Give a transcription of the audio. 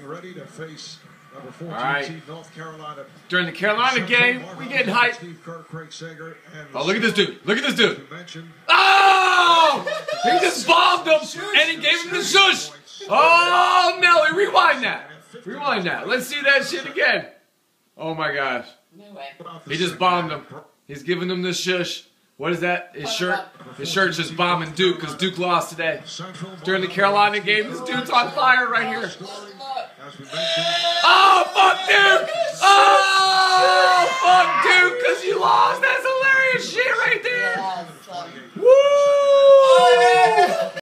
getting ready to face number 14 right. seed North Carolina. During the Carolina game, we getting hyped. Steve Kerr, Craig Sager, and Oh, look at this dude. Look at this dude. Oh! He just bombed him and he gave him the shush. Oh, Nelly, rewind that. Rewind that. Let's see that shit again. Oh my gosh. No way. He just bombed him. He's giving him the shush. What is that? His shirt? His shirt's just bombing Duke because Duke lost today. During the Carolina game, this dude's on fire right here. Oh, fuck Duke! Oh, fuck Duke, because you lost. That's hilarious shit right there. Woo!